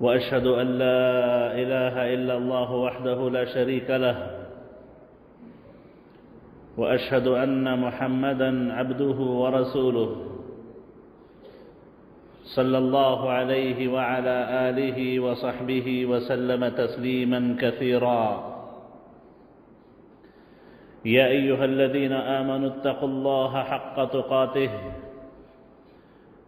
وأشهد أن لا إله إلا الله وحده لا شريك له وأشهد أن محمدا عبده ورسوله صلى الله عليه وعلى آله وصحبه وسلم تسليما كثيرا. يا أيها الذين آمنوا اتقوا الله حق تقاته.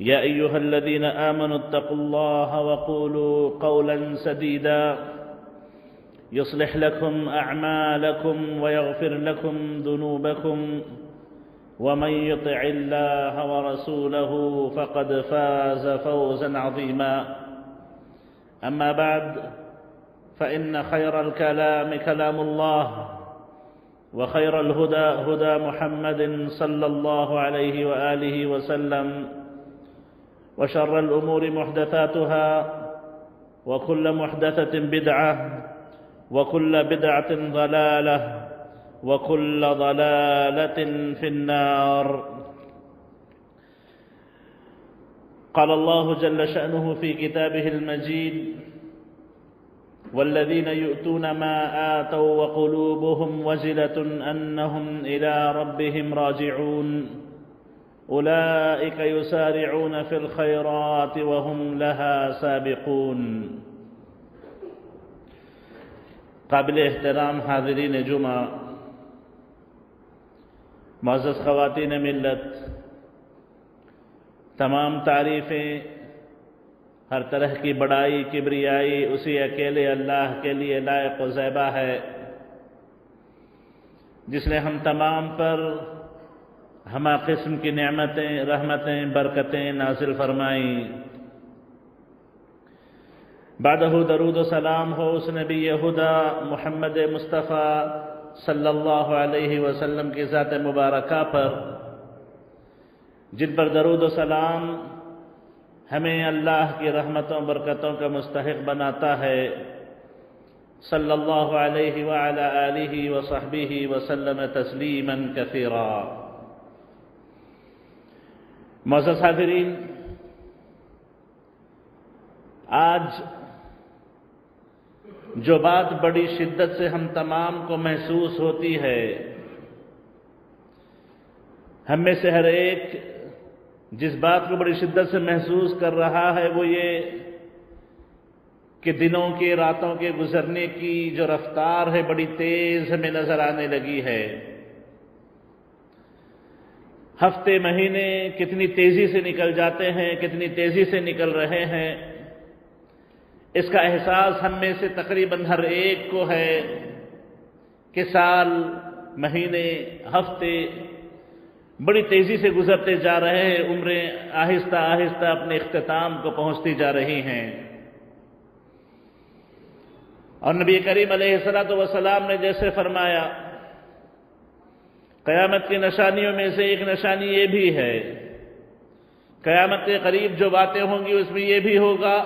يا أيها الذين آمنوا اتقوا الله وقولوا قولا سديدا. يصلح لكم أعمالكم ويغفر لكم ذنوبكم. ومن يطع الله ورسوله فقد فاز فوزا عظيما. أما بعد فإن خير الكلام كلام الله وخير الهدى هدى محمد صلى الله عليه وآله وسلم. وشر الأمور محدثاتها وكل محدثة بدعة وكل بدعة ضلالة وكل ضلالة في النار. قال الله جل شأنه في كتابه المجيد والذين يؤتون ما آتوا وقلوبهم وجلة أنهم إلى ربهم راجعون. أولئك يسارعون في الخيرات وهم لها سابقون. قابل احترام حاضرین جمعہ، معزز خواتین ملت، تمام تعریفیں، ہر طرح کی بڑائی، کبریائی، اسی اکیلے اللہ کے لیے لائق و زیبہ ہے، جس نے ہم تمام پر ہما قسم کی نعمتیں، رحمتیں، برکتیں نازل فرمائیں۔ بعدہ درود و سلام ہو اس نبی خدا محمد مصطفیٰ صلی اللہ علیہ وسلم کی ذات مبارکہ پر۔ جن پر درود و سلام ہمیں اللہ کی رحمتوں، برکتوں کا مستحق بناتا ہے۔ صلی اللہ علیہ وعلى آلہ وصحبہ وسلم تسلیما کثیرا۔ معزز حاضرین آج جو بات بڑی شدت سے ہم تمام کو محسوس ہوتی ہے، ہم میں سے ہر ایک جس بات کو بڑی شدت سے محسوس کر رہا ہے، وہ یہ کہ دنوں کے، راتوں کے گزرنے کی جو رفتار ہے، بڑی تیز ہمیں نظر آنے لگی ہے۔ ہفتے، مہینے کتنی تیزی سے نکل جاتے ہیں، کتنی تیزی سے نکل رہے ہیں۔ اس کا احساس ہم میں سے تقریباً ہر ایک کو ہے کہ سال، مہینے، ہفتے بڑی تیزی سے گزرتے جا رہے ہیں، عمریں آہستہ آہستہ اپنے اختتام کو پہنچتی جا رہی ہیں۔ اور نبی کریم علیہ السلاۃ وسلام نے جیسے فرمایا قیامت کی نشانیوں میں سے ایک نشانی یہ بھی ہے۔ قیامت کے قریب جو باتیں ہوں گی اس میں یہ بھی ہوگا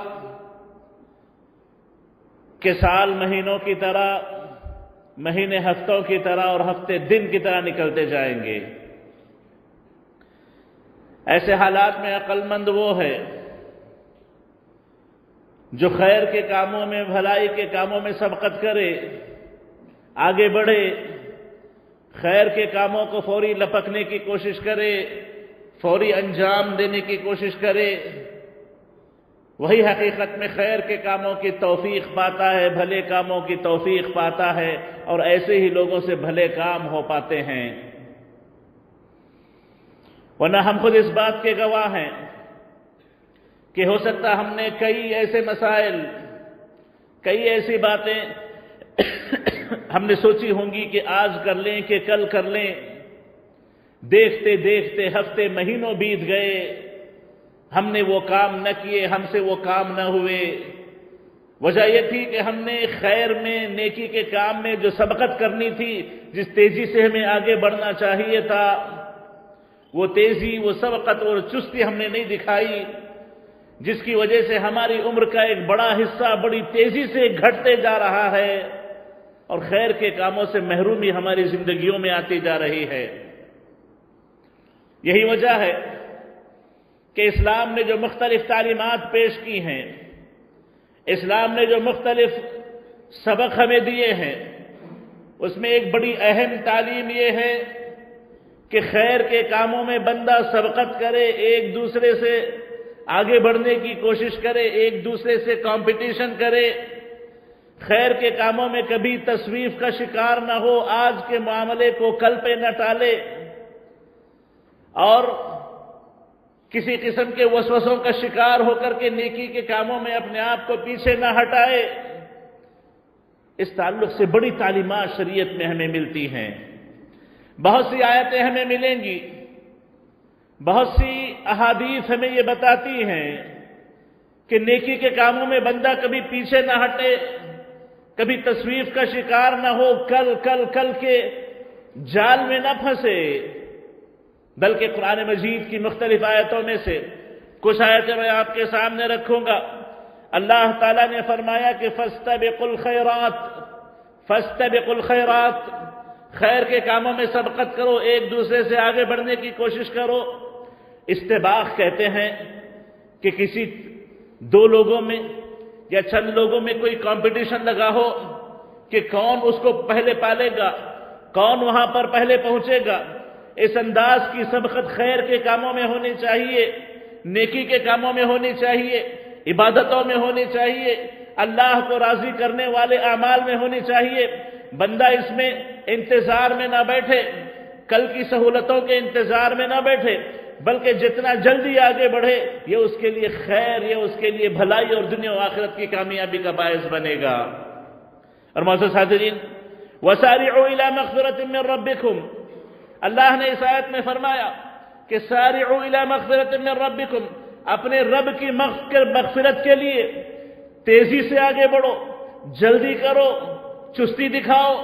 کہ سال مہینوں کی طرح، مہینے ہفتوں کی طرح اور ہفتے دن کی طرح نکلتے جائیں گے۔ ایسے حالات میں عقل مند وہ ہے جو خیر کے کاموں میں، بھلائی کے کاموں میں سبقت کرے، آگے بڑھے۔ خیر کے کاموں کو فوری لپکنے کی کوشش کرے، فوری انجام دینے کی کوشش کرے۔ وہی حقیقت میں خیر کے کاموں کی توفیق پاتا ہے، بھلے کاموں کی توفیق پاتا ہے اور ایسے ہی لوگوں سے بھلے کام ہو پاتے ہیں۔ ورنہ ہم خود اس بات کے گواہ ہیں کہ ہو سکتا ہم نے کئی ایسے مسائل، کئی ایسی باتیں ہم نے سوچی ہوں گی کہ آج کر لیں کہ کل کر لیں۔ دیکھتے دیکھتے ہفتے مہینوں بیت گئے۔ ہم نے وہ کام نہ کیے، ہم سے وہ کام نہ ہوئے۔ وجہ یہ تھی کہ ہم نے خیر میں، نیکی کے کام میں جو سبقت کرنی تھی، جس تیزی سے ہمیں آگے بڑھنا چاہیے تھا، وہ تیزی، وہ سبقت اور چستی ہم نے نہیں دکھائی، جس کی وجہ سے ہماری عمر کا ایک بڑا حصہ بڑی تیزی سے گھٹتے جا رہا ہے۔ اور خیر کے کاموں سے محرومی ہماری زندگیوں میں آتی جا رہی ہے۔ یہی وجہ ہے کہ اسلام نے جو مختلف تعلیمات پیش کی ہیں، اسلام نے جو مختلف سبق ہمیں دیے ہیں، اس میں ایک بڑی اہم تعلیم یہ ہے کہ خیر کے کاموں میں بندہ سبقت کرے، ایک دوسرے سے آگے بڑھنے کی کوشش کرے، ایک دوسرے سے کمپٹیشن کرے۔ خیر کے کاموں میں کبھی تصویف کا شکار نہ ہو، آج کے معاملے کو کل پہ نہ ٹالے۔ اور کسی قسم کے وسوسوں کا شکار ہو کر کے نیکی کے کاموں میں اپنے آپ کو پیچھے نہ ہٹائے۔ اس تعلق سے بڑی تعلیمات شریعت میں ہمیں ملتی ہیں۔ بہت سی آیتیں ہمیں ملیں گی۔ بہت سی احادیث ہمیں یہ بتاتی ہیں کہ نیکی کے کاموں میں بندہ کبھی پیچھے نہ ہٹے۔ کبھی تصویف کا شکار نہ ہو، کل کل کل کے جال میں نہ پھنسے۔ بلکہ قرآن مجید کی مختلف آیتوں میں سے کچھ آیتیں میں آپ کے سامنے رکھوں گا۔ اللہ تعالیٰ نے فرمایا کہ فَاسْتَبِقُ الْخَيْرَاتِ فَاسْتَبِقُ الْخَيْرَاتِ خیر کے کاموں میں سبقت کرو، ایک دوسرے سے آگے بڑھنے کی کوشش کرو۔ استباق کہتے ہیں کہ کسی دو لوگوں میں یا چند لوگوں میں کوئی کمپٹیشن لگا ہو کہ کون اس کو پہلے پالے گا، کون وہاں پر پہلے پہنچے گا، اس انداز کی سبقت خیر کے کاموں میں ہونی چاہیے، نیکی کے کاموں میں ہونی چاہیے، عبادتوں میں ہونی چاہیے، اللہ کو راضی کرنے والے اعمال میں ہونی چاہیے۔ بندہ اس میں انتظار میں نہ بیٹھے، کل کی سہولتوں کے انتظار میں نہ بیٹھے۔ بلکہ جتنا جلدی آگے بڑھے، یہ اس کے لیے خیر، یہ اس کے لیے بھلائی اور دنیا و آخرت کی کامیابی کا باعث بنے گا۔ اور محسوس حاضرین وسارعوا الى مغفرت من ربکم اللہ نے اس آیت میں فرمایا کہ سارعوا الى مغفرت من ربکم اپنے رب کی مغفرت کے لیے تیزی سے آگے بڑھو، جلدی کرو، چستی دکھاؤ۔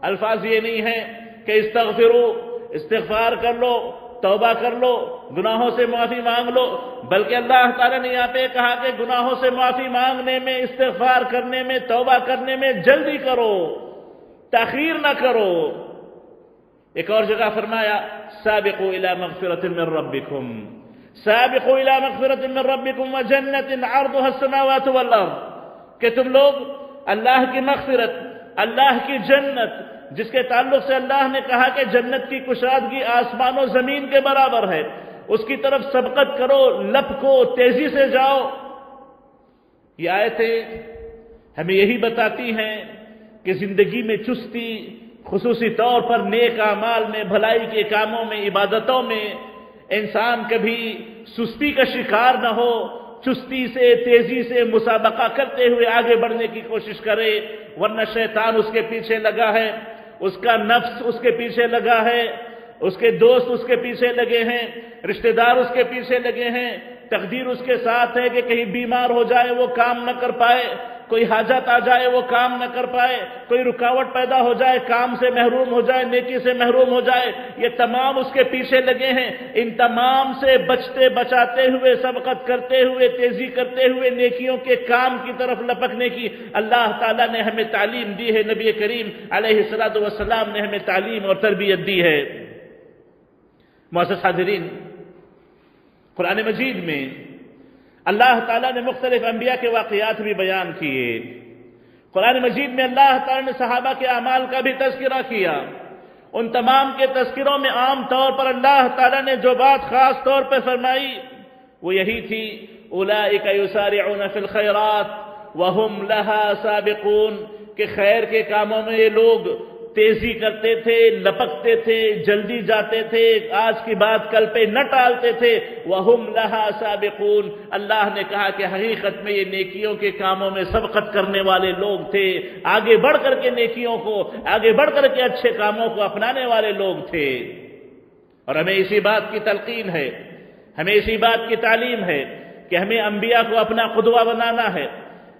الفاظ یہ نہیں ہے کہ استغفرو استغفار کر لو توبہ کر لو، گناہوں سے معافی مانگ لو، بلکہ اللہ تعالیٰ نے یہاں پہ کہا کہ گناہوں سے معافی مانگنے میں، استغفار کرنے میں، توبہ کرنے میں جلدی کرو، تاخیر نہ کرو۔ ایک اور جگہ فرمایا، سابقوا الى مغفرت من ربکم۔ سابقوا الى مغفرت من ربکم وجنت عرضها السماوات والارض۔ کہ تم لوگ اللہ کی مغفرت، اللہ کی جنت جس کے تعلق سے اللہ نے کہا کہ جنت کی کشادگی آسمان و زمین کے برابر ہے، اس کی طرف سبقت کرو لپ کو تیزی سے جاؤ۔ یہ آیتیں ہمیں یہی بتاتی ہیں کہ زندگی میں چستی، خصوصی طور پر نیک اعمال میں، بھلائی کے کاموں میں، عبادتوں میں انسان کبھی سستی کا شکار نہ ہو، چستی سے، تیزی سے مسابقہ کرتے ہوئے آگے بڑھنے کی کوشش کرے، ورنہ شیطان اس کے پیچھے لگا ہے۔ اس کا نفس اس کے پیچھے لگا ہے، اس کے دوست اس کے پیچھے لگے ہیں، رشتہ دار اس کے پیچھے لگے ہیں تقدیر اس کے ساتھ ہے کہ کہیں بیمار ہو جائے وہ کام نہ کر پائے، کوئی حاجت آ جائے وہ کام نہ کر پائے، کوئی رکاوٹ پیدا ہو جائے، کام سے محروم ہو جائے، نیکی سے محروم ہو جائے، یہ تمام اس کے پیچھے لگے ہیں۔ ان تمام سے بچتے، بچاتے ہوئے، سبقت کرتے ہوئے، تیزی کرتے ہوئے نیکیوں کے کام کی طرف لپکنے کی اللہ تعالیٰ نے ہمیں تعلیم دی ہے۔ نبی کریم علیہ السلام والسلام نے ہمیں تعلیم اور تربیت دی ہے۔ معزز حاضرین قرآن مجید میں اللہ تعالیٰ نے مختلف انبیاء کے واقعات بھی بیان کیے۔ قرآن مجید میں اللہ تعالیٰ نے صحابہ کے اعمال کا بھی تذکرہ کیا۔ ان تمام کے تذکروں میں عام طور پر اللہ تعالیٰ نے جو بات خاص طور پہ فرمائی وہ یہی تھی اولئک یسارعون فی الخیرات وهم لها سابقون، کہ خیر کے کاموں میں یہ لوگ تیزی کرتے تھے، لپکتے تھے، جلدی جاتے تھے، آج کی بات کل پہ نہ ٹالتے تھے۔ وَهُمْ لَهَا سَابِقُونَ۔ اللہ نے کہا کہ حقیقت میں یہ نیکیوں کے کاموں میں سبقت کرنے والے لوگ تھے۔ آگے بڑھ کر کے نیکیوں کو، آگے بڑھ کر کے اچھے کاموں کو اپنانے والے لوگ تھے۔ اور ہمیں اسی بات کی تلقین ہے۔ ہمیں اسی بات کی تعلیم ہے کہ ہمیں انبیاء کو اپنا قدوہ بنانا ہے۔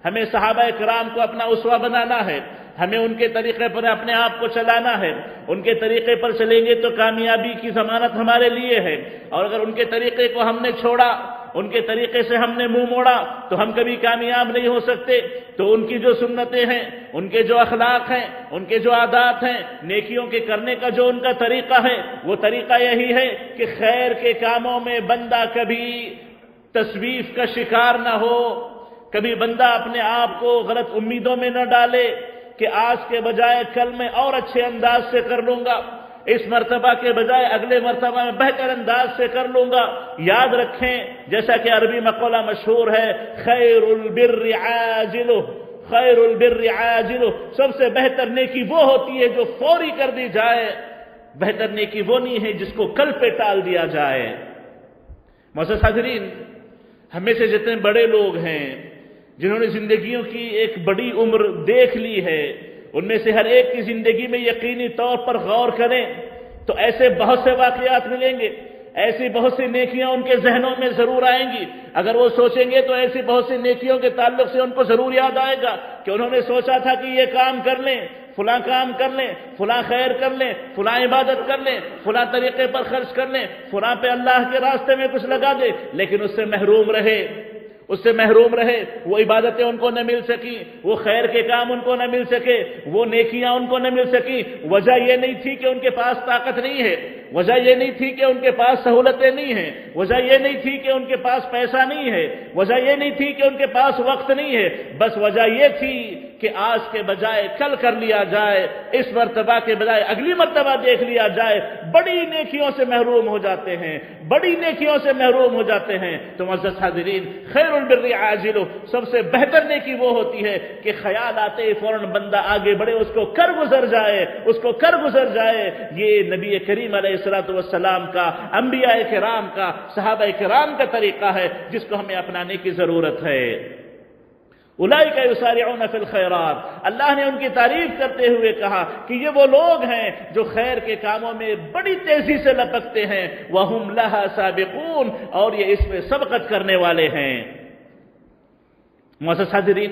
ہمیں صحابہ کرام کو اپنا اسوہ بنانا ہے۔ ہمیں ان کے طریقے پر اپنے آپ کو چلانا ہے۔ ان کے طریقے پر چلیں گے تو کامیابی کی ضمانت ہمارے لیے ہے۔ اور اگر ان کے طریقے کو ہم نے چھوڑا، ان کے طریقے سے ہم نے منہ موڑا، تو ہم کبھی کامیاب نہیں ہو سکتے۔ تو ان کی جو سنتیں ہیں، ان کے جو اخلاق ہیں، ان کے جو عادات ہیں، نیکیوں کے کرنے کا جو ان کا طریقہ ہے، وہ طریقہ یہی ہے کہ خیر کے کاموں میں بندہ کبھی تصویف کا شکار نہ ہو، کبھی بندہ اپنے آپ کو غلط امیدوں میں نہ ڈالے۔ کہ آج کے بجائے کل میں اور اچھے انداز سے کر لوں گا۔ اس مرتبہ کے بجائے اگلے مرتبہ میں بہتر انداز سے کر لوں گا۔ یاد رکھیں، جیسا کہ عربی مقولہ مشہور ہے خیر البر عاجلو خیر البر عاجلو سب سے بہتر نیکی وہ ہوتی ہے جو فوری کر دی جائے۔ بہتر نیکی وہ نہیں ہے جس کو کل پہ ٹال دیا جائے۔ محسوس حاضرین ہمیں سے جتنے بڑے لوگ ہیں جنہوں نے زندگیوں کی ایک بڑی عمر دیکھ لی ہے، ان میں سے ہر ایک کی زندگی میں یقینی طور پر غور کریں تو ایسے بہت سے واقعات ملیں گے، ایسی بہت سی نیکیاں ان کے ذہنوں میں ضرور آئیں گی۔ اگر وہ سوچیں گے تو ایسی بہت سی نیکیوں کے تعلق سے ان کو ضرور یاد آئے گا کہ انہوں نے سوچا تھا کہ یہ کام کر لیں، فلاں کام کر لیں، فلاں خیر کر لیں، فلاں عبادت کر لیں، فلاں طریقے پر خرچ کر لیں، فلاں پہ اللہ کے راستے میں کچھ لگا دے، لیکن اس سے محروم رہے۔ اس سے محروم رہے، وہ عبادتیں ان کو نہ مل سکی وہ خیر کے کام ان کو نہ مل سکے، وہ نیکیاں ان کو نہ مل سکی وجہ یہ نہیں تھی کہ ان کے پاس طاقت نہیں ہے۔ وجہ یہ نہیں تھی کہ ان کے پاس سہولتیں نہیں ہیں، وجہ یہ نہیں تھی کہ ان کے پاس پیسہ نہیں ہے، وجہ یہ نہیں تھی کہ ان کے پاس وقت نہیں ہے، بس وجہ یہ تھی کہ آج کے بجائے کل کر لیا جائے، اس مرتبہ کے بجائے اگلی مرتبہ دیکھ لیا جائے، بڑی نیکیوں سے محروم ہو جاتے ہیں، بڑی نیکیوں سے محروم ہو جاتے ہیں۔ تو معزز حاضرین خیر البر عاجل سب سے بہتر نیکی وہ ہوتی ہے کہ خیال آتے فوراً بندہ آگے بڑھے، اس کو کر گزر جائے، اس کو کر گزر جائے۔ یہ نبی کریم علیہ السلاۃ والسلام کا، انبیاء کرام کا، صحابہ کرام کا طریقہ ہے، جس کو ہمیں اپنانے کی ضرورت ہے۔ الائی یسارعون فی الخیرات۔ اللہ نے ان کی تعریف کرتے ہوئے کہا کہ یہ وہ لوگ ہیں جو خیر کے کاموں میں بڑی تیزی سے لپکتے ہیں۔ وَهُمْ لَهَا سَابِقُونَ۔ اور یہ اس میں سبقت کرنے والے ہیں۔ محسوس حاضرین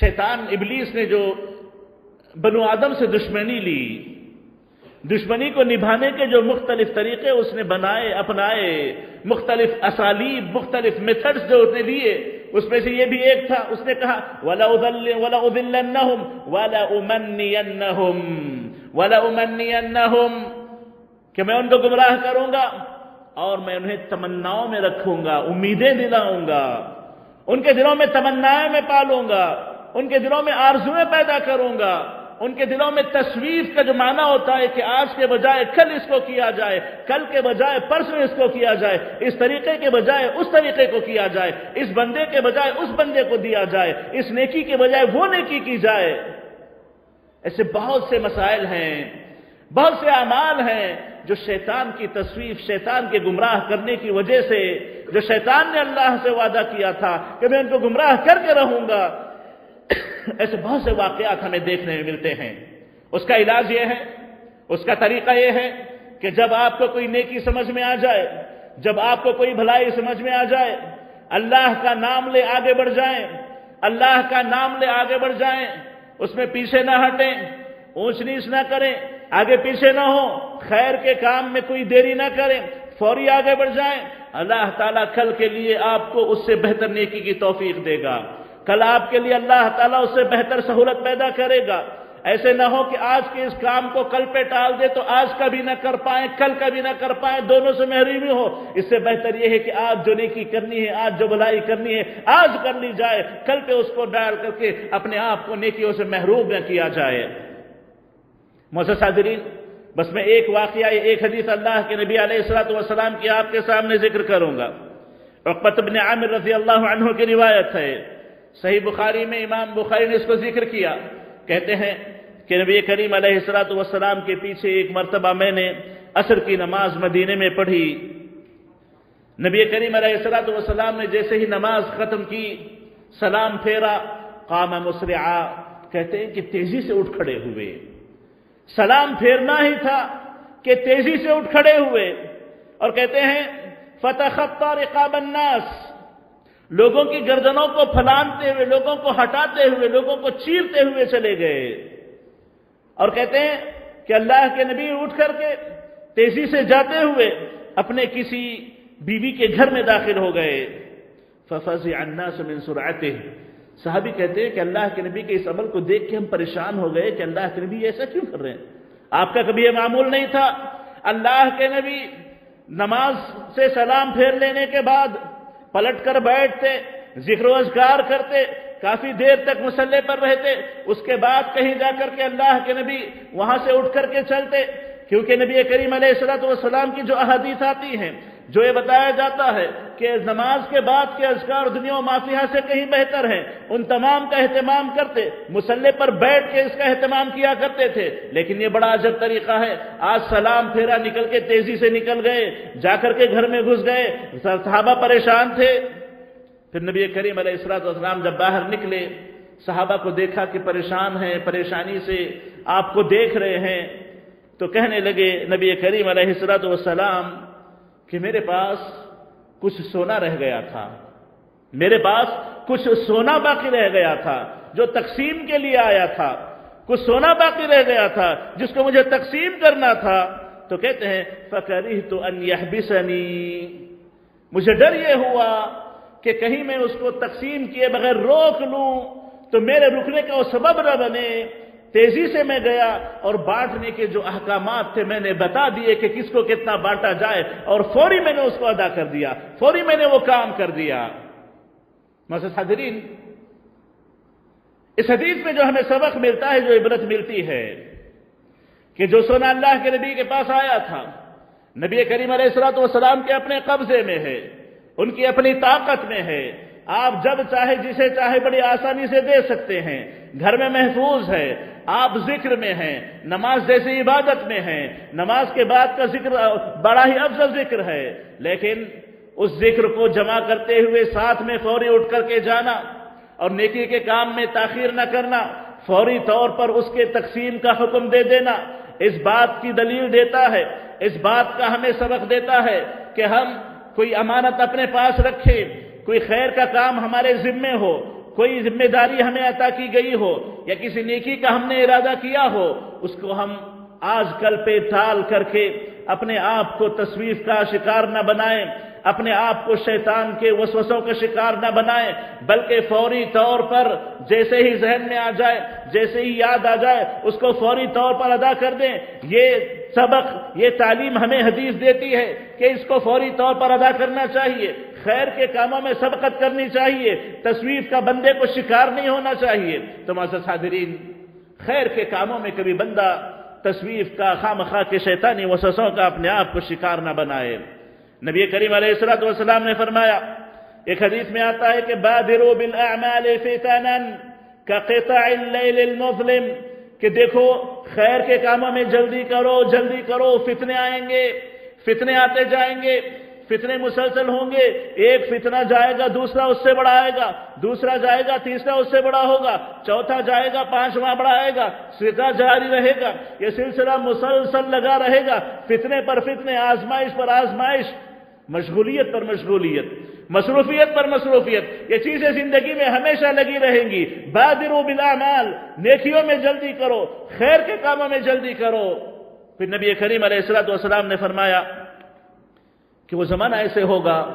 شیطان ابلیس نے جو بنو آدم سے دشمنی لی دشمنی کو نبھانے کے جو مختلف طریقے اس نے بنائے، اپنائے، مختلف اسالیب، مختلف میتھڈز جو اس نے لیے، اس میں سے یہ بھی ایک تھا، اس نے کہا وَلَا أُذِلَّنَّهُمْ وَلَا کہ میں ان کو گمراہ کروں گا اور میں انہیں تمناؤں میں رکھوں گا، امیدیں دلاؤں گا، ان کے دلوں میں تمنائیں میں پالوں گا، ان کے دلوں میں آرزویں پیدا کروں گا۔ ان کے دلوں میں تصویر کا جو معنی ہوتا ہے کہ آج کے بجائے کل اس کو کیا جائے، کل کے بجائے پرسوں اس کو کیا جائے، اس طریقے کے بجائے اس طریقے کو کیا جائے، اس بندے کے بجائے اس بندے کو دیا جائے، اس نیکی کے بجائے وہ نیکی کی جائے۔ ایسے بہت سے مسائل ہیں، بہت سے اعمال ہیں جو شیطان کی تصویر، شیطان کے گمراہ کرنے کی وجہ سے، جو شیطان نے اللہ سے وعدہ کیا تھا کہ میں ان کو گمراہ کر کے رہوں گا۔ ایسے بہت سے واقعات ہمیں دیکھنے میں ملتے ہیں۔ اس کا علاج یہ ہے، اس کا طریقہ یہ ہے کہ جب آپ کو کوئی نیکی سمجھ میں آ جائے، جب آپ کو کوئی بھلائی سمجھ میں آ جائے، اللہ کا نام لے آگے بڑھ جائیں، اللہ کا نام لے آگے بڑھ جائیں، اس میں پیچھے نہ ہٹیں، اونچ نیچ نہ کریں، آگے پیچھے نہ ہو خیر کے کام میں کوئی دیری نہ کریں، فوری آگے بڑھ جائیں، اللہ تعالیٰ کل کے لیے آپ کو اس سے بہتر نیکی کی توفیق دے گا۔ کل آپ کے لیے اللہ تعالیٰ اس سے بہتر سہولت پیدا کرے گا۔ ایسے نہ ہو کہ آج کے اس کام کو کل پہ ٹال دے تو آج کا بھی نہ کر پائیں، کل کا بھی نہ کر پائیں، دونوں سے محرومی ہو۔ اس سے بہتر یہ ہے کہ آج جو نیکی کرنی ہے، آج جو بلائی کرنی ہے، آج کر لی جائے۔ کل پہ اس کو ڈال کر کے اپنے آپ کو نیکیوں سے محروم نہ کیا جائے۔ محسوس حاضرین بس میں ایک واقعہ، ایک حدیث اللہ کے نبی علیہ السلاۃ والسلام کی آپ کے سامنے ذکر کروں گا۔ عقبت بن عامر رضی اللہ عنہ کی روایت ہے۔ صحیح بخاری میں امام بخاری نے اس کو ذکر کیا۔ کہتے ہیں کہ نبی کریم علیہ السلاۃ والسلام کے پیچھے ایک مرتبہ میں نے عصر کی نماز مدینے میں پڑھی۔ نبی کریم علیہ السلاۃ والسلام نے جیسے ہی نماز ختم کی، سلام پھیرا، قام مسرعا، کہتے ہیں کہ تیزی سے اٹھ کھڑے ہوئے۔ سلام پھیرنا ہی تھا کہ تیزی سے اٹھ کھڑے ہوئے۔ اور کہتے ہیں فتح رقاب الناس۔ لوگوں کی گردنوں کو پھلانتے ہوئے، لوگوں کو ہٹاتے ہوئے، لوگوں کو چیرتے ہوئے چلے گئے۔ اور کہتے ہیں کہ اللہ کے نبی اٹھ کر کے تیزی سے جاتے ہوئے اپنے کسی بیوی کے گھر میں داخل ہو گئے۔ الناس من سرعته۔ صحابی کہتے ہیں کہ اللہ کے نبی کے اس عمل کو دیکھ کے ہم پریشان ہو گئے کہ اللہ کے نبی ایسا کیوں کر رہے ہیں؟ آپ کا کبھی یہ معمول نہیں تھا۔ اللہ کے نبی نماز سے سلام پھیر لینے کے بعد پلٹ کر بیٹھتے، ذکر و اذکار کرتے، کافی دیر تک مسلح پر رہتے، اس کے بعد کہیں جا کر کے اللہ کے نبی وہاں سے اٹھ کر کے چلتے، کیونکہ نبی کریم علیہ السلام کی جو احادیث آتی ہیں جو یہ بتایا جاتا ہے کہ نماز کے بعد کے اذکار دنیا و مافیہ سے کہیں بہتر ہیں، ان تمام کا اہتمام کرتے، مسلح پر بیٹھ کے اس کا اہتمام کیا کرتے تھے، لیکن یہ بڑا عجب طریقہ ہے۔ آج سلام پھیرا نکل کے تیزی سے نکل گئے، جا کر کے گھر میں گھس گئے، صحابہ پریشان تھے۔ پھر نبی کریم علیہ السلام والسلام جب باہر نکلے، صحابہ کو دیکھا کہ پریشان ہیں، پریشانی سے آپ کو دیکھ رہے ہیں۔ تو کہنے لگے نبی کریم علیہ السلام کہ میرے پاس کچھ سونا رہ گیا تھا۔ میرے پاس کچھ سونا باقی رہ گیا تھا جو تقسیم کے لیے آیا تھا۔ کچھ سونا باقی رہ گیا تھا جس کو مجھے تقسیم کرنا تھا۔ تو کہتے ہیں فکری تو مجھے ڈر یہ ہوا کہ کہیں میں اس کو تقسیم کیے بغیر روک لوں تو میرے رکنے کا وہ سبب نہ بنے۔ تیزی سے میں گیا اور بانٹنے کے جو احکامات تھے میں نے بتا دیے کہ کس کو کتنا بانٹا جائے اور فوری میں نے اس کو ادا کر دیا، فوری میں نے وہ کام کر دیا۔ حضرین اس حدیث میں جو ہمیں سبق ملتا ہے، جو عبرت ملتی ہے کہ جو سونا اللہ کے نبی کے پاس آیا تھا، نبی کریم علیہ السلام والسلام کے اپنے قبضے میں ہے، ان کی اپنی طاقت میں ہے آپ جب چاہے جسے چاہے بڑی آسانی سے دے سکتے ہیں۔ گھر میں محفوظ ہے، آپ ذکر میں ہیں، نماز جیسی عبادت میں ہیں۔ نماز کے بعد کا ذکر بڑا ہی افضل ذکر ہے، لیکن اس ذکر کو جمع کرتے ہوئے ساتھ میں فوری اٹھ کر کے جانا اور نیکی کے کام میں تاخیر نہ کرنا، فوری طور پر اس کے تقسیم کا حکم دے دینا۔ اس بات کی دلیل دیتا ہے، اس بات کا ہمیں سبق دیتا ہے کہ ہم کوئی امانت اپنے پاس رکھے کوئی خیر کا کام ہمارے ذمے ہو، کوئی ذمہ داری ہمیں عطا کی گئی ہو یا کسی نیکی کا ہم نے ارادہ کیا ہو، اس کو ہم آج کل پہ ٹال کر کے اپنے آپ کو تصویف کا شکار نہ بنائیں، اپنے آپ کو شیطان کے وسوسوں کا شکار نہ بنائیں، بلکہ فوری طور پر جیسے ہی ذہن میں آ جائے، جیسے ہی یاد آ جائے، اس کو فوری طور پر ادا کر دیں۔ یہ سبق، یہ تعلیم ہمیں حدیث دیتی ہے کہ اس کو فوری طور پر ادا کرنا چاہیے۔ خیر کے کاموں میں سبقت کرنی چاہیے تصویر کا بندے کو شکار نہیں ہونا چاہیے۔ تو معذر صادرین خیر کے کاموں میں کبھی بندہ تصویر کا خام خواہ کے شیطانی وسوسوں کا اپنے آپ کو شکار نہ بنائے۔ نبی کریم علیہ السلام والسلام نے فرمایا، ایک حدیث میں آتا ہے کہ بادروا بالاعمال فتنا كقطع الليل المظلم، کہ دیکھو، خیر کے کاموں میں جلدی کرو جلدی کرو، فتنے آئیں گے، فتنے آتے جائیں گے۔ فتنے مسلسل ہوں گے، ایک فتنہ جائے گا، دوسرا اس سے بڑا آئے گا، دوسرا جائے گا، تیسرا اس سے بڑا ہوگا، چوتھا جائے گا، پانچواں بڑا آئے گا ستا جاری رہے گا، یہ سلسلہ مسلسل لگا رہے گا، فتنے پر فتنے، آزمائش پر آزمائش، مشغولیت پر مشغولیت، مصروفیت پر مصروفیت، یہ چیزیں زندگی میں ہمیشہ لگی رہیں گی، بادرو بلا نیکیوں میں جلدی کرو، خیر کے کاموں میں جلدی کرو۔ پھر نبی کریم علیہ السلام نے فرمایا کہ وہ زمانہ ایسے ہوگا،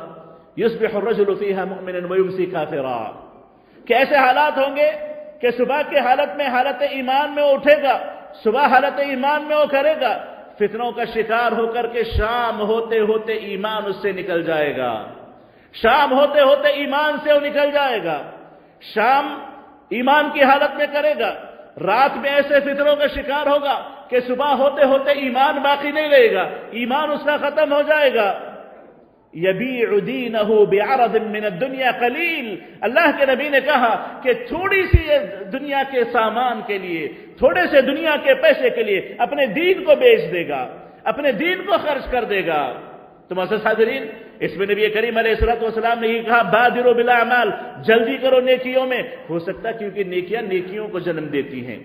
یصبح الرجل فیہا مؤمنا ویمسی کافرا۔ کہ ایسے حالات ہوں گے کہ صبح کے حالت میں حالت ایمان میں اٹھے گا، صبح حالت ایمان میں وہ کرے گا، فتنوں کا شکار ہو کر کے شام ہوتے ہوتے ایمان اس سے نکل جائے گا۔ شام ہوتے ہوتے ایمان سے وہ نکل جائے گا۔ شام ایمان کی حالت میں کرے گا۔ رات میں ایسے فتنوں کا شکار ہوگا کہ صبح ہوتے ہوتے ایمان باقی نہیں رہے گا، ایمان اس کا ختم ہو جائے گا۔ یبیع دینہ بعرض من الدنیا قلیل اللہ کے نبی نے کہا کہ تھوڑی سی دنیا کے سامان کے لیے، تھوڑے سے دنیا کے پیسے کے لیے اپنے دین کو بیچ دے گا، اپنے دین کو خرچ کر دے گا۔ تو محسوس حاضرین، اس میں نبی کریم علیہ السلام والسلام نے یہ کہا، بادرو بلا عمال جلدی کرو نیکیوں میں۔ ہو سکتا کیونکہ نیکیاں نیکیوں کو جنم دیتی ہیں۔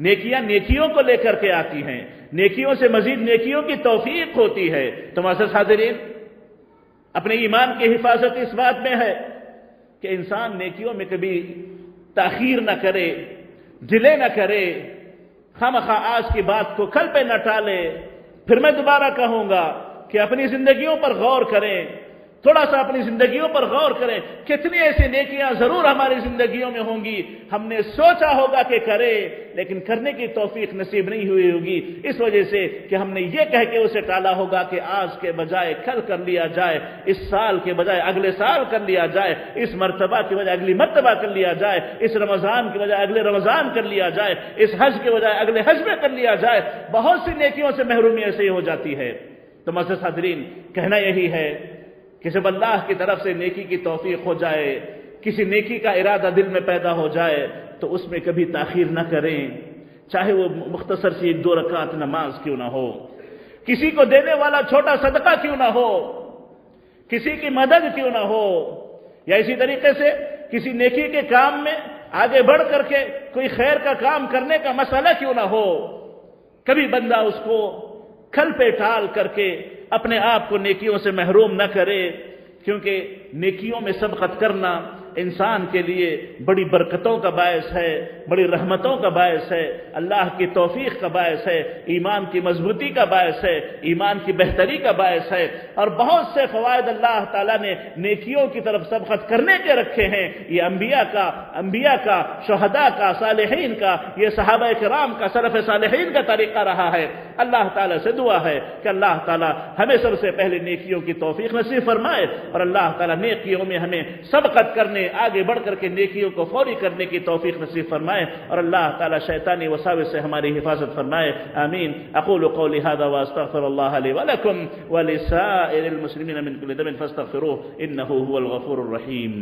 نیکیاں نیکیوں کو لے کر کے آتی ہیں۔ نیکیوں سے مزید نیکیوں کی توفیق ہوتی ہے۔ تو محسوس حاضرین اپنے ایمان کی حفاظت اس بات میں ہے کہ انسان نیکیوں میں کبھی تاخیر نہ کرے، دلے نہ کرے خام خواہ آج کی بات کو کل پہ نہ ٹالے پھر میں دوبارہ کہوں گا کہ اپنی زندگیوں پر غور کریں۔ تھوڑا سا اپنی زندگیوں پر غور کریں، کتنی ایسی نیکیاں ضرور ہماری زندگیوں میں ہوں گی۔ ہم نے سوچا ہوگا کہ کرے، لیکن کرنے کی توفیق نصیب نہیں ہوئی ہوگی۔ اس وجہ سے کہ ہم نے یہ کہہ کے اسے ٹالا ہوگا کہ آج کے بجائے کل کر لیا جائے، اس سال کے بجائے اگلے سال کر لیا جائے، اس مرتبہ کی بجائے اگلی مرتبہ کر لیا جائے، اس رمضان کی بجائے اگلے رمضان کر لیا جائے، اس حج کے بجائے اگلے حج میں کر لیا جائے۔ بہت سی نیکیوں سے محرومی ایسے ہی ہو جاتی ہے۔ تو مسجد صدرین کہنا یہی ہے کہ جب اللہ کی طرف سے نیکی کی توفیق ہو جائے، کسی نیکی کا ارادہ دل میں پیدا ہو جائے، تو اس میں کبھی تاخیر نہ کریں۔ چاہے وہ مختصر سی ایک دو رکعت نماز کیوں نہ ہو۔ کسی کو دینے والا چھوٹا صدقہ کیوں نہ ہو۔ کسی کی مدد کیوں نہ ہو۔ یا اسی طریقے سے کسی نیکی کے کام میں آگے بڑھ کر کے کوئی خیر کا کام کرنے کا مسئلہ کیوں نہ ہو۔ کبھی بندہ اس کو کھل پہ ٹال کر کے اپنے آپ کو نیکیوں سے محروم نہ کرے کیونکہ نیکیوں میں سبقت کرنا انسان کے لیے بڑی برکتوں کا باعث ہے، بڑی رحمتوں کا باعث ہے، اللہ کی توفیق کا باعث ہے، ایمان کی مضبوطی کا باعث ہے، ایمان کی بہتری کا باعث ہے۔ اور بہت سے فوائد اللہ تعالیٰ نے نیکیوں کی طرف سبقت کرنے کے رکھے ہیں۔ یہ انبیاء کا انبیاء کا، شہداء کا، صالحین کا، یہ صحابہ کرام کا صرف صالحین کا طریقہ رہا ہے۔ اللہ تعالیٰ سے دعا ہے کہ اللہ تعالیٰ ہمیں سب سے پہلے نیکیوں کی توفیق نصیب فرمائے اور اللہ تعالیٰ نیکیوں میں ہمیں سبقت کرنے آگے بڑھ کر کے نیکیوں کو فوری کرنے کی توفیق نصیب فرمائے اور اللہ تعالی شیطانی وساوے سے ہماری حفاظت فرمائے آمین أقول قولی هذا واستغفر الله لي ولكم ولسائر المسلمين من كل ذنب فاستغفروه انه هو الغفور الرحيم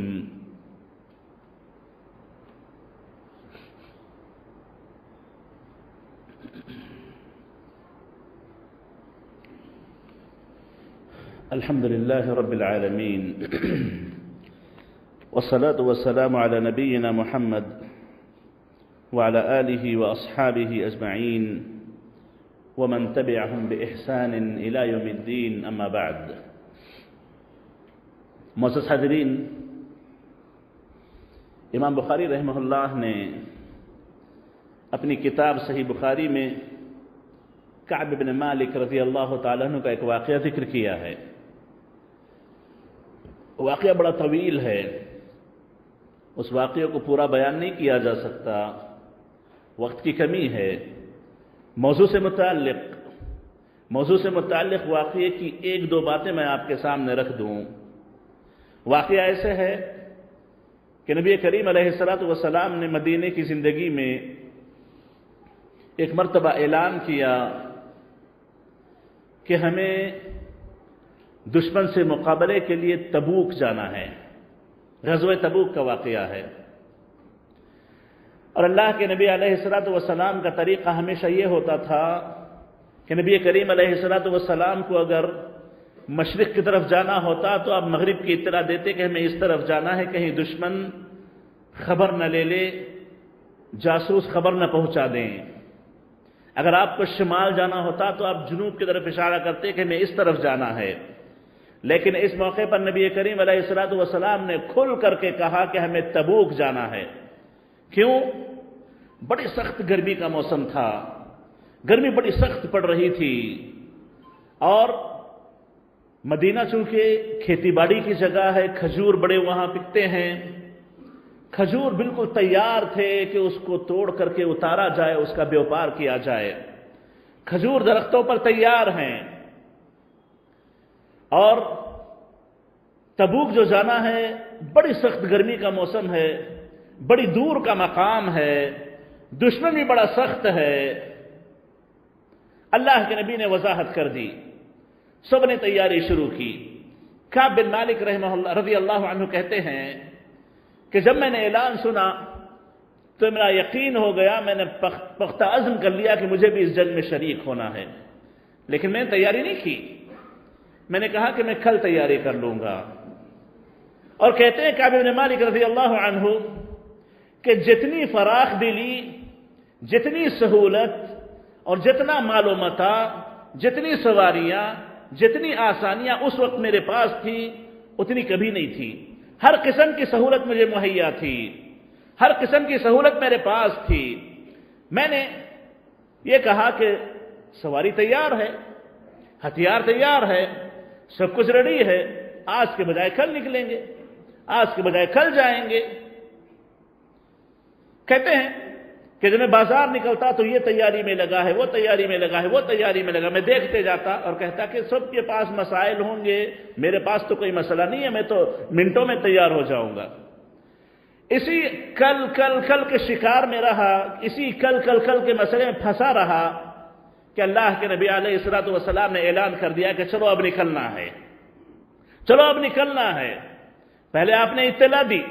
الحمد لله رب العالمين والصلاة والسلام على نبينا محمد وعلى آله وأصحابه أجمعين ومن تبعهم بإحسان إلى يوم الدين. أما بعد معزز حضرین إمام بخاری رحمہ اللہ نے اپنی کتاب صحیح بخاری میں کعب بن مالک رضی اللہ تعالیٰ عنہ کا ایک واقعہ ذکر کیا ہے۔ واقعہ بڑا طویل ہے۔ اس واقعے کو پورا بیان نہیں کیا جا سکتا۔ وقت کی کمی ہے۔ موضوع سے متعلق، موضوع سے متعلق واقعے کی ایک دو باتیں میں آپ کے سامنے رکھ دوں۔ واقعہ ایسے ہے کہ نبی کریم علیہ السلاۃ والسلام نے مدینے کی زندگی میں ایک مرتبہ اعلان کیا کہ ہمیں دشمن سے مقابلے کے لیے تبوک جانا ہے۔ غزوہ تبوک کا واقعہ ہے۔ اور اللہ کے نبی علیہ السلاۃ والسلام کا طریقہ ہمیشہ یہ ہوتا تھا کہ نبی کریم علیہ السلاۃ والسلام کو اگر مشرق کی طرف جانا ہوتا تو آپ مغرب کی اطلاع دیتے کہ ہمیں اس طرف جانا ہے، کہیں دشمن خبر نہ لے لے، جاسوس خبر نہ پہنچا دیں۔ اگر آپ کو شمال جانا ہوتا تو آپ جنوب کی طرف اشارہ کرتے کہ ہمیں اس طرف جانا ہے۔ لیکن اس موقع پر نبی کریم علیہ السلاۃ والسلام نے کھل کر کے کہا کہ ہمیں تبوک جانا ہے۔ کیوں؟ بڑی سخت گرمی کا موسم تھا۔ گرمی بڑی سخت پڑ رہی تھی۔ اور مدینہ چونکہ کھیتی باڑی کی جگہ ہے، کھجور بڑے وہاں پکتے ہیں۔ کھجور بالکل تیار تھے کہ اس کو توڑ کر کے اتارا جائے، اس کا بیوپار کیا جائے۔ کھجور درختوں پر تیار ہیں۔ اور تبوک جو جانا ہے، بڑی سخت گرمی کا موسم ہے، بڑی دور کا مقام ہے، دشمن بھی بڑا سخت ہے۔ اللہ کے نبی نے وضاحت کر دی۔ سب نے تیاری شروع کی۔ کعب بن مالک رحمہ اللہ رضی اللہ عنہ کہتے ہیں کہ جب میں نے اعلان سنا تو میرا یقین ہو گیا، میں نے پختہ عزم کر لیا کہ مجھے بھی اس جنگ میں شریک ہونا ہے۔ لیکن میں نے تیاری نہیں کی۔ میں نے کہا کہ میں کل تیاری کر لوں گا۔ اور کہتے ہیں کعب بن مالک رضی اللہ عنہ کہ جتنی فراخ دلی جتنی سہولت اور جتنا معلومتا جتنی سواریاں، جتنی آسانیاں اس وقت میرے پاس تھی، اتنی کبھی نہیں تھی۔ ہر قسم کی سہولت مجھے مہیا تھی، ہر قسم کی سہولت میرے پاس تھی۔ میں نے یہ کہا کہ سواری تیار ہے، ہتھیار تیار ہے سب کچھ ریڈی ہے آج کے بجائے کل نکلیں گے آج کے بجائے کل جائیں گے۔ کہتے ہیں کہ جب میں بازار نکلتا تو یہ تیاری میں لگا ہے، وہ تیاری میں لگا ہے، وہ تیاری میں لگا میں دیکھتے جاتا اور کہتا کہ سب کے پاس مسائل ہوں گے، میرے پاس تو کوئی مسئلہ نہیں ہے، میں تو منٹوں میں تیار ہو جاؤں گا۔ اسی کل کل کل کے شکار میں رہا، اسی کل کل کل کے مسئلے میں پھنسا رہا۔ کہ اللہ کے نبی علیہ السلاۃ والسلام نے اعلان کر دیا کہ چلو اب نکلنا ہے۔ چلو اب نکلنا ہے۔ پہلے آپ نے اطلاع دی۔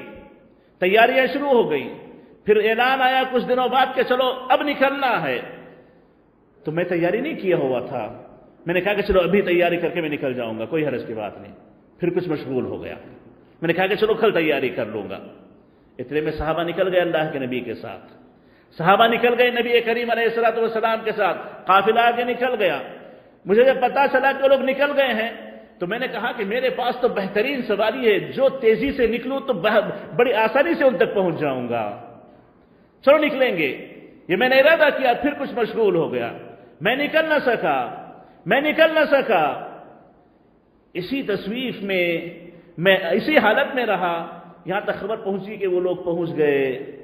تیاریاں شروع ہو گئی پھر اعلان آیا کچھ دنوں بعد کہ چلو اب نکلنا ہے۔ تو میں تیاری نہیں کیا ہوا تھا۔ میں نے کہا کہ چلو ابھی تیاری کر کے میں نکل جاؤں گا، کوئی حرج کی بات نہیں۔ پھر کچھ مشغول ہو گیا۔ میں نے کہا کہ چلو کل تیاری کر لوں گا۔ اتنے میں صحابہ نکل گئے اللہ کے نبی کے ساتھ۔ صحابہ نکل گئے نبی کریم علیہ السلاۃ والسلام کے ساتھ، قافلہ آگے نکل گیا۔ مجھے جب پتا چلا کہ لوگ نکل گئے ہیں، تو میں نے کہا کہ میرے پاس تو بہترین سواری ہے، جو تیزی سے نکلوں تو بڑی آسانی سے ان تک پہنچ جاؤں گا۔ چلو نکلیں گے۔ یہ میں نے ارادہ کیا، پھر کچھ مشغول ہو گیا۔ میں نکل نہ سکا۔ میں نکل نہ سکا۔ اسی تصویف میں میں اسی حالت میں رہا۔ یہاں تک خبر پہنچی کہ وہ لوگ پہنچ گئے۔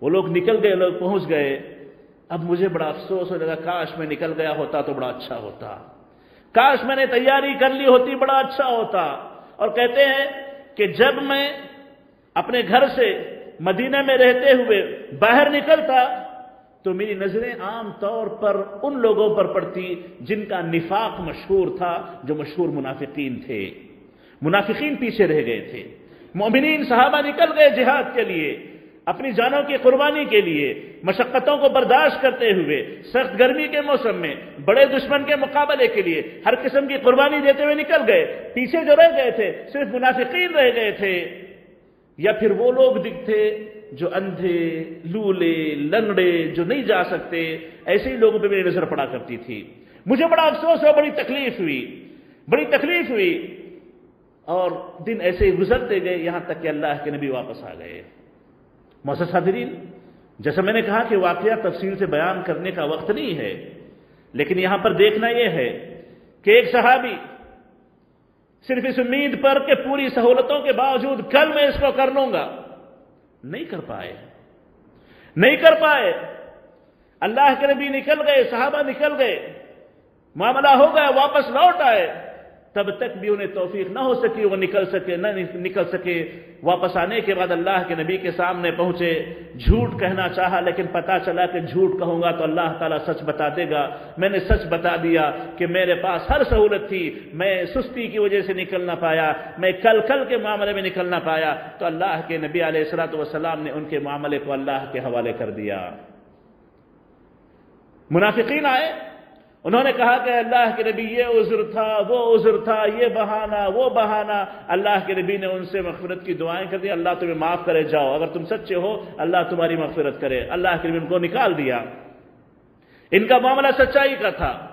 وہ لوگ نکل گئے، لوگ پہنچ گئے۔ اب مجھے بڑا افسوس ہو جائے گا کاش میں نکل گیا ہوتا تو بڑا اچھا ہوتا۔ کاش میں نے تیاری کر لی ہوتی، بڑا اچھا ہوتا۔ اور کہتے ہیں کہ جب میں اپنے گھر سے مدینہ میں رہتے ہوئے باہر نکلتا، تو میری نظریں عام طور پر ان لوگوں پر پڑتی جن کا نفاق مشہور تھا، جو مشہور منافقین تھے۔ منافقین پیچھے رہ گئے تھے۔ مومنین، صحابہ نکل گئے جہاد کے لیے۔ اپنی جانوں کی قربانی کے لیے مشقتوں کو برداشت کرتے ہوئے، سخت گرمی کے موسم میں، بڑے دشمن کے مقابلے کے لیے ہر قسم کی قربانی دیتے ہوئے نکل گئے۔ پیچھے جو رہ گئے تھے، صرف منافقین رہ گئے تھے۔ یا پھر وہ لوگ دکھتے جو اندھے، لولے، لنگڑے، جو نہیں جا سکتے، ایسے ہی لوگوں پہ میری نظر پڑا کرتی تھی۔ مجھے بڑا افسوس ہے بڑی تکلیف ہوئی۔ بڑی تکلیف ہوئی۔ اور دن ایسے ہی گزرتے گئے، یہاں تک کہ اللہ کے نبی واپس آ گئے۔ موسر صادرین جیسا میں نے کہا کہ واقعہ تفصیل سے بیان کرنے کا وقت نہیں ہے، لیکن یہاں پر دیکھنا یہ ہے کہ ایک صحابی صرف اس امید پر کہ پوری سہولتوں کے باوجود کل میں اس کو کر لوں گا، نہیں کر پائے۔ نہیں کر پائے۔ اللہ کے نبی نکل گئے، صحابہ نکل گئے، معاملہ ہو گیا، واپس لوٹ آئے۔ تب تک بھی انہیں توفیق نہ ہو سکی، وہ نکل سکے، نہ نکل سکے۔ واپس آنے کے بعد اللہ کے نبی کے سامنے پہنچے۔ جھوٹ کہنا چاہا، لیکن پتا چلا کہ جھوٹ کہوں گا تو اللہ تعالیٰ سچ بتا دے گا۔ میں نے سچ بتا دیا کہ میرے پاس ہر سہولت تھی۔ میں سستی کی وجہ سے نکل نہ پایا۔ میں کل کل کے معاملے میں نکل نہ پایا۔ تو اللہ کے نبی علیہ السلاۃ والسلام نے ان کے معاملے کو اللہ کے حوالے کر دیا۔ منافقین آئے۔ انہوں نے کہا کہ اللہ کے نبی یہ عذر تھا، وہ عذر تھا، یہ بہانہ، وہ بہانہ۔ اللہ کے نبی نے ان سے مغفرت کی دعائیں کر دی، اللہ تمہیں معاف کرے، جاؤ۔ اگر تم سچے ہو، اللہ تمہاری مغفرت کرے۔ اللہ کے نبی ان کو نکال دیا۔ ان کا معاملہ سچائی کا تھا۔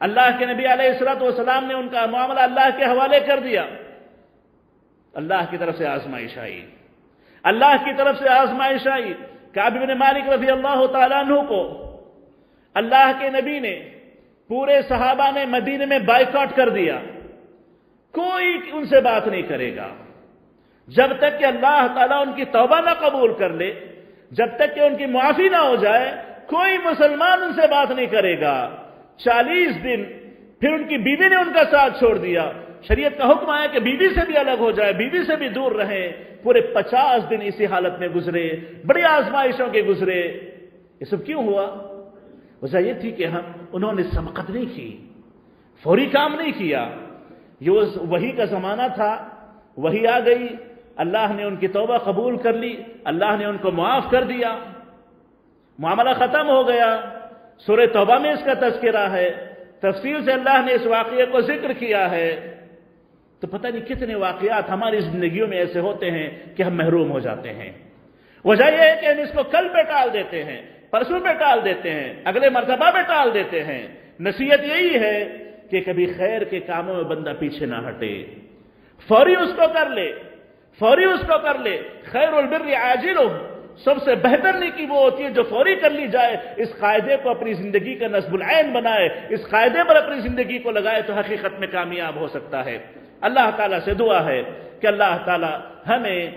اللہ کے نبی علیہ السلط والسلام نے ان کا معاملہ اللہ کے حوالے کر دیا۔ اللہ کی طرف سے آزمائش آئی۔ اللہ کی طرف سے آزمائش آئی۔ کہ بن مالک رضی اللہ تعالیٰ عنہ کو اللہ کے نبی نے پورے صحابہ نے مدینے میں بائیکاٹ کر دیا۔ کوئی ان سے بات نہیں کرے گا۔ جب تک کہ اللہ تعالیٰ ان کی توبہ نہ قبول کر لے، جب تک کہ ان کی معافی نہ ہو جائے، کوئی مسلمان ان سے بات نہیں کرے گا۔ چالیس دن پھر ان کی بیوی نے ان کا ساتھ چھوڑ دیا۔ شریعت کا حکم آیا کہ بیوی سے بھی الگ ہو جائے، بیوی سے بھی دور رہے۔ پورے پچاس دن اسی حالت میں گزرے، بڑی آزمائشوں کے گزرے۔ یہ سب کیوں ہوا؟ وجہ یہ تھی کہ ہم انہوں نے سبقت نہیں کی، فوری کام نہیں کیا۔ یہ وہی کا زمانہ تھا، وہی آ گئی۔ اللہ نے ان کی توبہ قبول کر لی، اللہ نے ان کو معاف کر دیا۔ معاملہ ختم ہو گیا۔ سورہ توبہ میں اس کا تذکرہ ہے۔ تفصیل سے اللہ نے اس واقعے کو ذکر کیا ہے۔ تو پتہ نہیں کتنے واقعات ہماری زندگیوں میں ایسے ہوتے ہیں کہ ہم محروم ہو جاتے ہیں۔ وجہ یہ ہے کہ ہم اس کو کل پہ ٹال دیتے ہیں۔ پرسوں پہ ٹال دیتے ہیں، اگلے مرتبہ پہ ٹال دیتے ہیں۔ نصیحت یہی ہے کہ کبھی خیر کے کاموں میں بندہ پیچھے نہ ہٹے۔ فوری اس کو کر لے، فوری اس کو کر لے۔ خیر البر عاجل سب سے بہتر نیکی وہ ہوتی ہے جو فوری کر لی جائے۔ اس قاعدے کو اپنی زندگی کا نصب العین بنائے، اس قاعدے پر اپنی زندگی کو لگائے تو حقیقت میں کامیاب ہو سکتا ہے۔ اللہ تعالیٰ سے دعا ہے کہ اللہ تعالیٰ ہمیں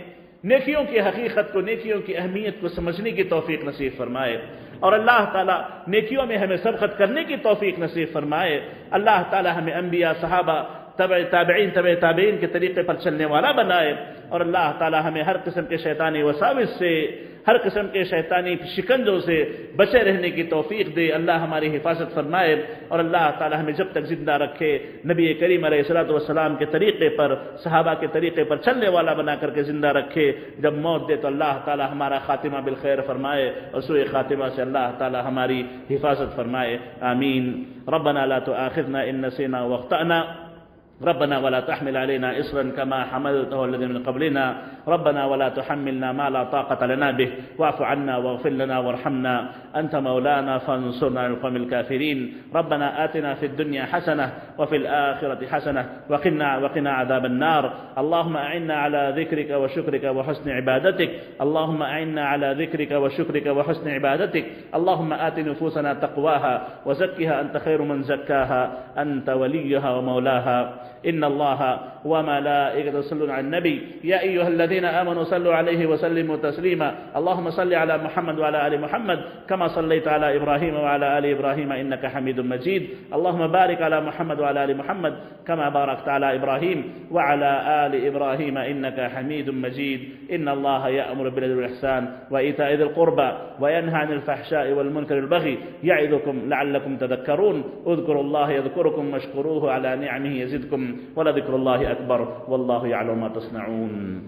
نیکیوں کی حقیقت کو، نیکیوں کی اہمیت کو سمجھنے کی توفیق نصیب فرمائے۔ اور اللہ تعالیٰ نیکیوں میں ہمیں سبقت کرنے کی توفیق نصیب فرمائے۔ اللہ تعالیٰ ہمیں انبیاء، صحابہ تبع تابعین تبع تابعین کے طریقے پر چلنے والا بنائے۔ اور اللہ تعالیٰ ہمیں ہر قسم کے شیطانی وساوس سے، ہر قسم کے شیطانی شکنجوں سے بچے رہنے کی توفیق دے۔ اللہ ہماری حفاظت فرمائے۔ اور اللہ تعالیٰ ہمیں جب تک زندہ رکھے، نبی کریم علیہ السلاۃ والسلام کے طریقے پر، صحابہ کے طریقے پر چلنے والا بنا کر کے زندہ رکھے۔ جب موت دے تو اللہ تعالیٰ ہمارا خاتمہ بالخیر فرمائے۔ اور سوئے خاتمہ سے اللہ تعالیٰ ہماری حفاظت فرمائے۔ آمین۔ ربنا لا تؤاخذنا ان نسينا واخطأنا۔ ربنا ولا تحمل علينا إصرا كما حملته الذين من قبلنا. ربنا ولا تحملنا ما لا طاقة لنا به. واعف عنا واغفر لنا وارحمنا. أنت مولانا فانصرنا على القوم الكافرين. ربنا آتنا في الدنيا حسنة وفي الآخرة حسنة. وقنا, وقنا عذاب النار. اللهم أعنا على ذكرك وشكرك وحسن عبادتك. اللهم أعنا على ذكرك وشكرك وحسن عبادتك. اللهم آت نفوسنا تقواها وزكها أنت خير من زكاها. أنت وليها ومولاها. إن الله وملائكة يصلون على النبي. يا أيها الذين آمنوا صلوا عليه وسلموا تسليما. اللهم صل على محمد وعلى آل محمد كما صليت على إبراهيم وعلى آل إبراهيم إنك حميد مجيد. اللهم بارك على محمد وعلى آل محمد كما باركت على إبراهيم وعلى آل إبراهيم إنك حميد مجيد. إن الله يأمر بالعدل والإحسان وإيتاء ذي القربى وينهى عن الفحشاء والمنكر والبغي يعظكم لعلكم تذكرون. اذكروا الله يذكركم واشكروه على نعمه يزدكم ولذكر الله أكبر والله يعلم ما تصنعون.